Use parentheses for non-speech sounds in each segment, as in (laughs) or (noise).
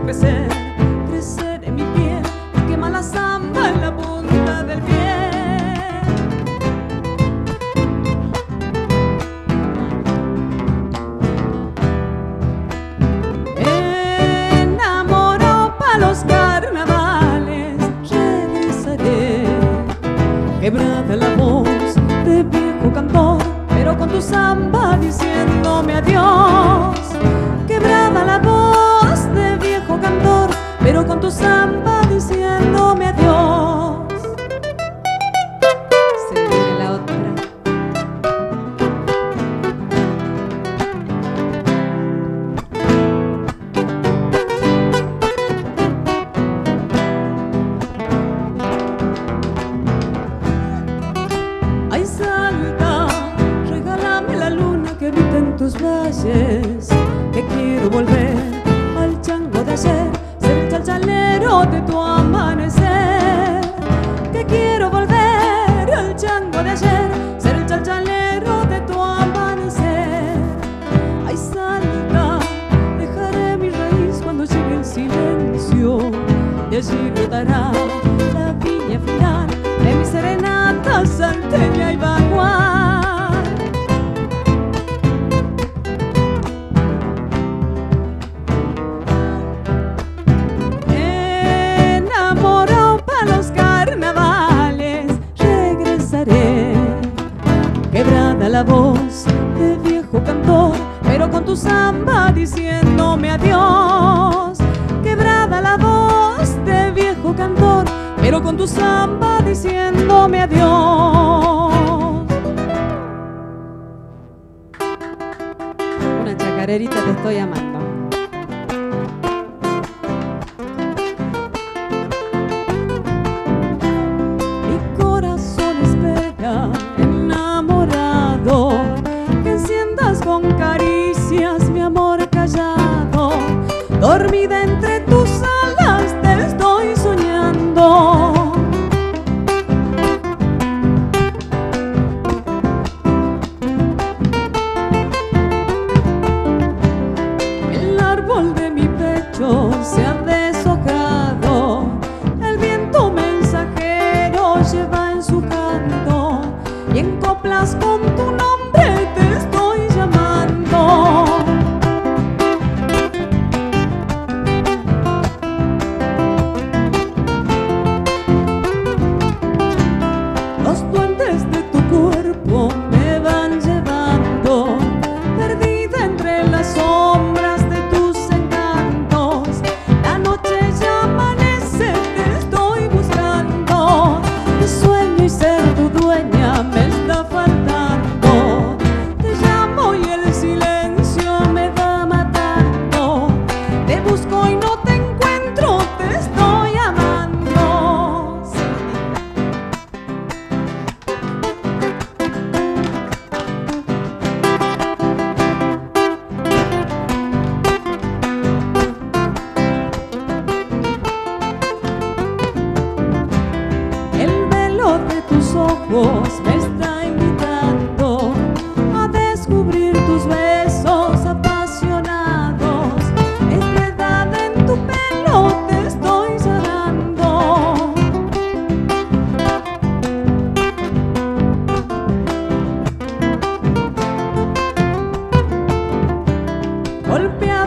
focusing pero con tu samba de viejo cantor, pero con tu samba diciéndome adiós. Quebrada la voz de viejo cantor, pero con tu samba diciéndome adiós. Una chacarerita te estoy amando. Dormida entre golpea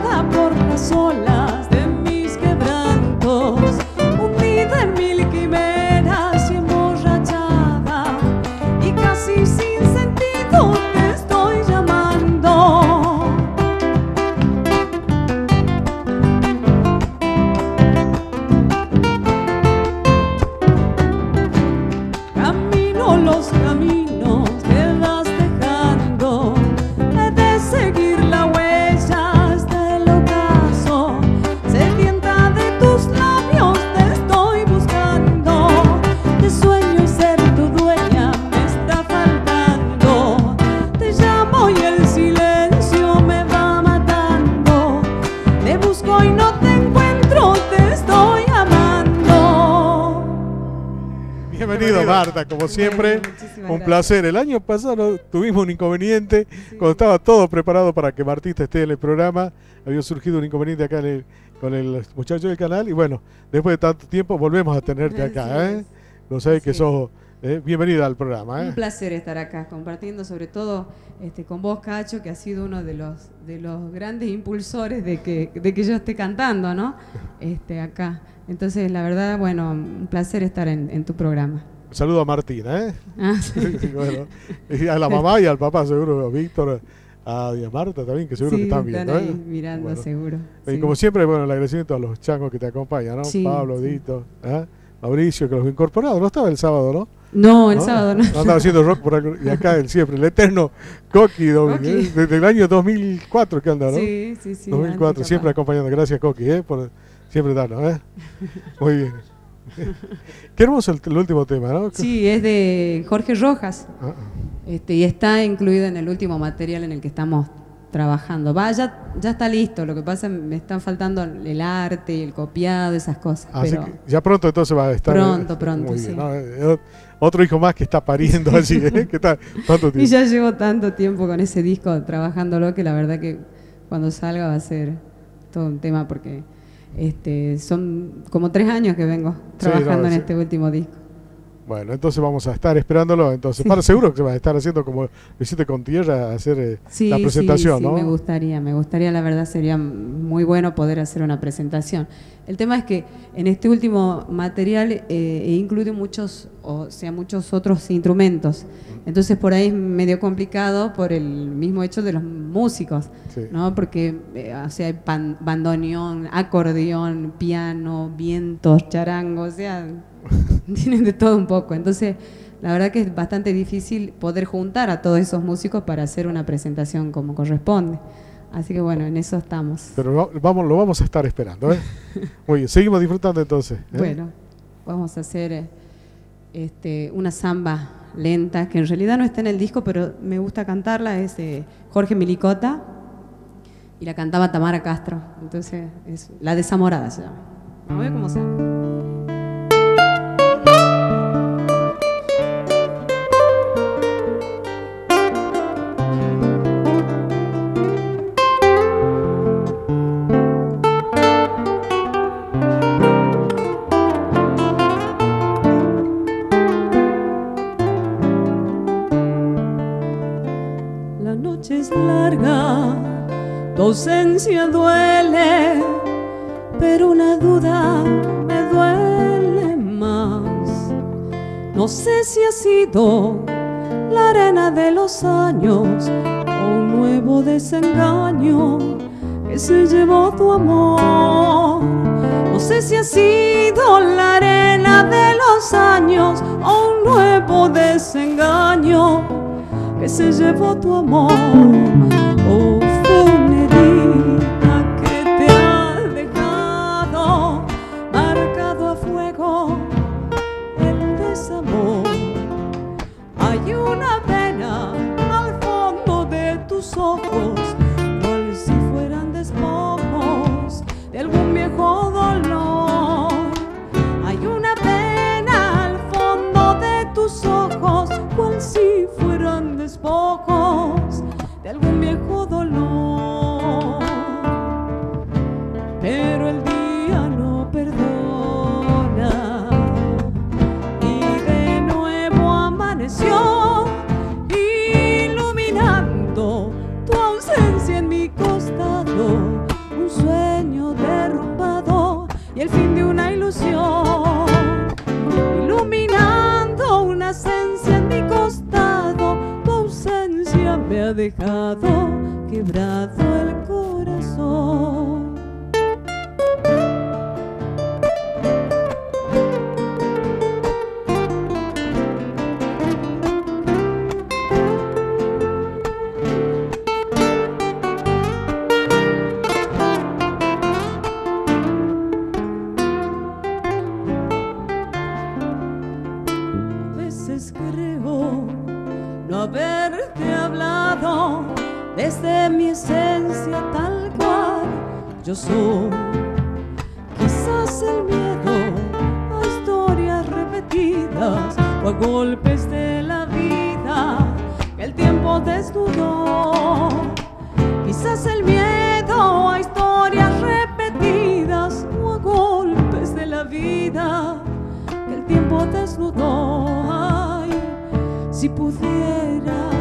Bienvenido Marta, como siempre, Bueno, un gracias. placer. El año pasado tuvimos un inconveniente, cuando estaba todo preparado para que Martita esté en el programa, había surgido un inconveniente acá en el- con el muchacho del canal y bueno, después de tanto tiempo volvemos a tenerte acá. ¿eh? Lo sabes que Así sos eh, bienvenida al programa. Un ¿eh? placer estar acá compartiendo, sobre todo este, con vos, Cacho, que ha sido uno de los, de los grandes impulsores de que, de que yo esté cantando, ¿no? (laughs) Este, acá. Entonces, la verdad, bueno, un placer estar en, en tu programa. Saludo a Martina, ¿eh? Ah, (laughs) bueno, y a la mamá y al papá, seguro, a Víctor, a, y a Marta también, que seguro sí, que están viendo. ahí ¿eh? mirando, Bueno. seguro. Y sí. como siempre, bueno, el agradecimiento a los changos que te acompañan, ¿no? Pablo. Dito, ¿eh? Mauricio, que los incorporados, no estaba el sábado, ¿no? No, el sábado no. Andaba haciendo rock por acá, y acá el siempre, el eterno Coqui, Coqui. ¿eh? desde el año 2004 que anda, ¿no? Sí, sí, sí. 2004, antes siempre acompañando. Gracias, Coqui, ¿eh? por siempre darnos, ¿eh? Muy bien. Qué hermoso el, el último tema, ¿no? Sí, es de Jorge Rojas. Ah, ah. Este, y está incluido en el último material en el que estamos trabajando. Va, ya, ya está listo, lo que pasa es que me están faltando el arte el copiado, esas cosas. Así pero que ya pronto entonces va a estar. Pronto, eh, pronto, muy sí. bien, ¿no? Eh, Otro hijo más que está pariendo así, ¿eh? ¿Qué tal? ¿Cuánto (laughs) y ya llevo tanto tiempo con ese disco trabajándolo que la verdad que cuando salga va a ser todo un tema porque este, son como tres años que vengo trabajando en sí. este último disco. Bueno, entonces vamos a estar esperándolo. Entonces, para seguro que se va a estar haciendo como lo hiciste con Tierra, hacer eh, Sí, la presentación, sí, sí, ¿no? me gustaría, me gustaría, la verdad sería muy bueno poder hacer una presentación. El tema es que en este último material eh, he incluido muchos, o sea, muchos otros instrumentos. Entonces por ahí es medio complicado por el mismo hecho de los músicos, Sí. ¿no? Porque eh, o sea, hay pan- bandoneón, acordeón, piano, vientos, charango, o sea, (laughs) (laughs) tienen de todo un poco. Entonces, la verdad que es bastante difícil poder juntar a todos esos músicos para hacer una presentación como corresponde. Así que bueno, en eso estamos. Pero va- vamos, lo vamos a estar esperando, ¿eh? (laughs) Muy bien, seguimos disfrutando entonces. ¿eh? Bueno, vamos a hacer eh, este, una samba lenta, que en realidad no está en el disco, pero me gusta cantarla, es de Jorge Milicota y la cantaba Tamara Castro. Entonces, es La Desamorada se llama. Vamos a ver cómo se ausencia duele, pero una duda me duele más. No sé si ha sido la arena de los años o un nuevo desengaño que se llevó tu amor. No sé si ha sido la arena de los años o un nuevo desengaño que se llevó tu amor. Viejo dolor. Hay una pena al fondo de tus ojos, cual si fueran despojos de algún viejo dolor. Dejado quebrado el haberte hablado desde mi esencia tal cual yo soy. Quizás el miedo a historias repetidas o a golpes de la vida que el tiempo desnudó. Quizás el miedo a historias repetidas o a golpes de la vida que el tiempo desnudó. Si pudiera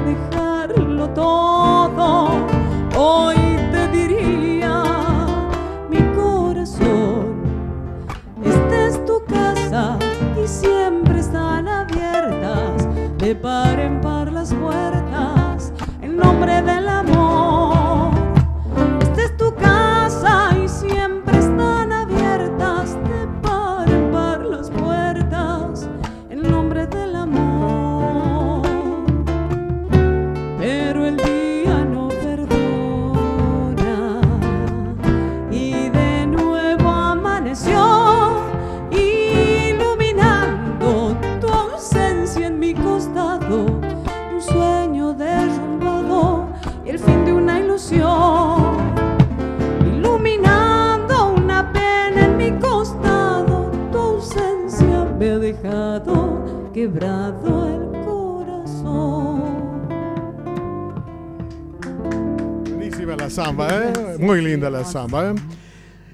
todo, hoy te diría, Samba, ¿eh?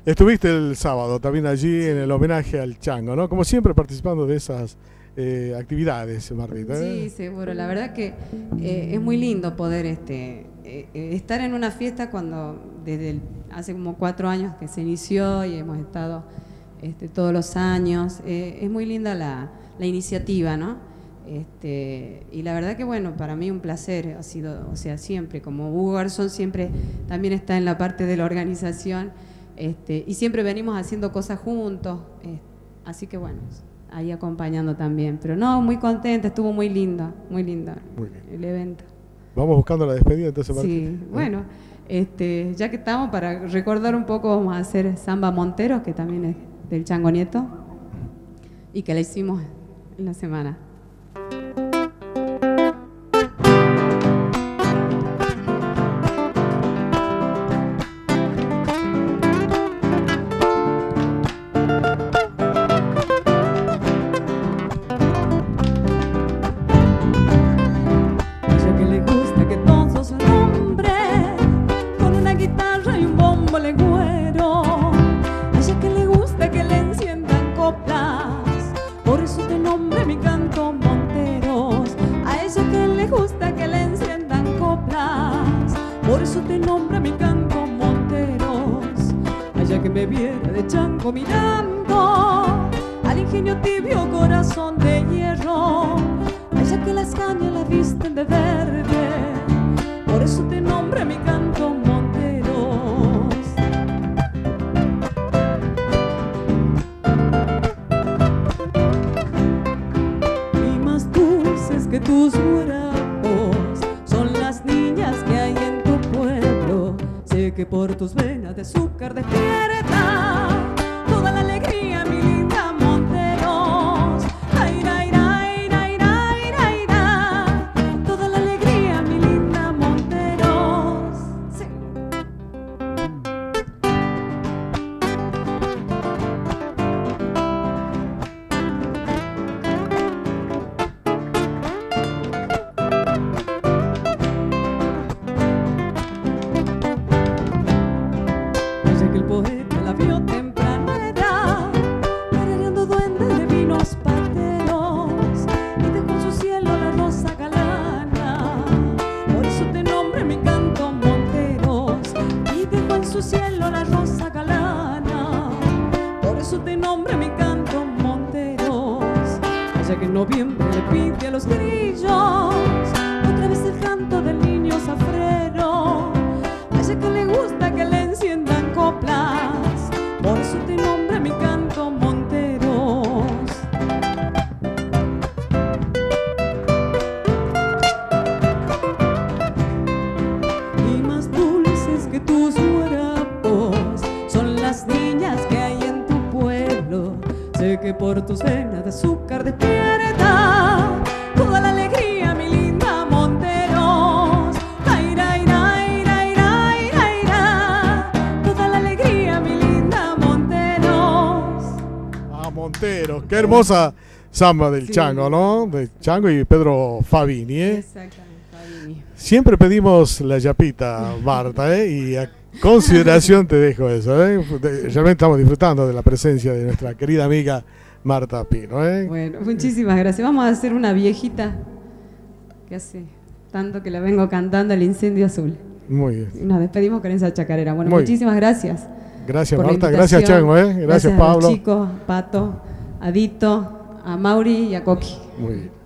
Estuviste el sábado también allí en el homenaje al chango, ¿no? Como siempre participando de esas eh, actividades, Martita. ¿eh? Sí, seguro. La verdad que eh, es muy lindo poder este, eh, estar en una fiesta cuando desde hace como cuatro años que se inició y hemos estado este, todos los años. Es muy linda la, la iniciativa, ¿no? Este, y la verdad que bueno, para mí un placer ha sido, o sea, siempre, como Hugo Garzón siempre también está en la parte de la organización, este, y siempre venimos haciendo cosas juntos, eh, así que bueno, ahí acompañando también. Pero no, muy contenta, estuvo muy lindo, muy lindo Muy el evento. Vamos buscando la despedida entonces, Martita. Sí, bueno, este, ya que estamos, para recordar un poco, vamos a hacer Samba Montero, que también es del Chango Nieto, y que la hicimos en la semana. Tus guarapos son las niñas que hay en tu pueblo. Sé que por tus venas de azúcar despierta Montero, qué hermosa samba del Sí. chango, ¿no? De chango y Pedro Fabini, ¿eh? Exactamente, Fabini. Siempre pedimos la yapita, Marta, ¿eh? Y a consideración te dejo eso, ¿eh? Realmente estamos disfrutando de la presencia de nuestra querida amiga Marta Pino, ¿eh? Bueno, muchísimas gracias. Vamos a hacer una viejita que hace tanto que la vengo cantando, el incendio azul. Muy bien. Y nos despedimos con esa chacarera. Bueno, Muy muchísimas gracias. Gracias, Marta. Gracias. Chango, ¿eh? Gracias, a Pablo. los chicos, Pato, a Dito, a Mauri y a Coqui. Muy bien.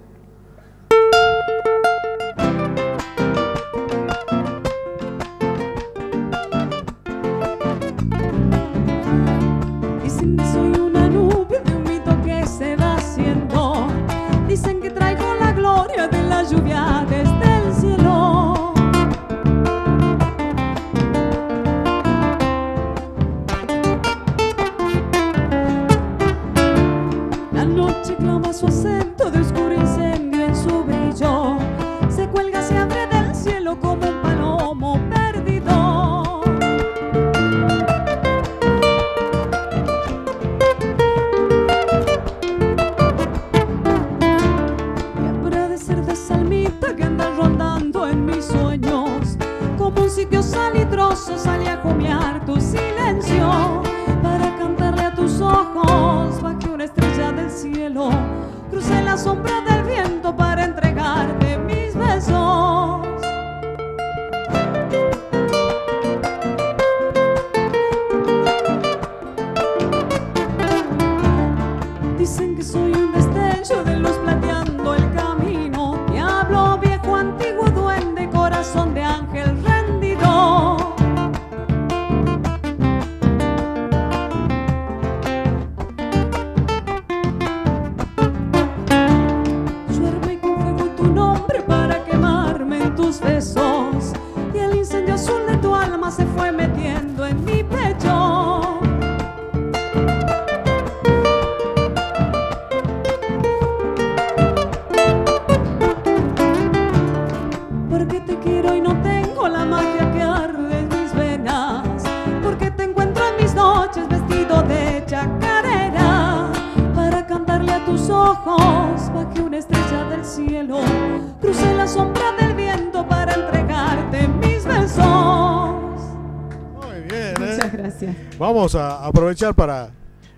vamos a aprovechar para,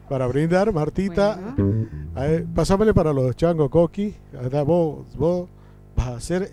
para brindar, Martita. Bueno. Para los chango coqui. Vos, vos vas a hacer.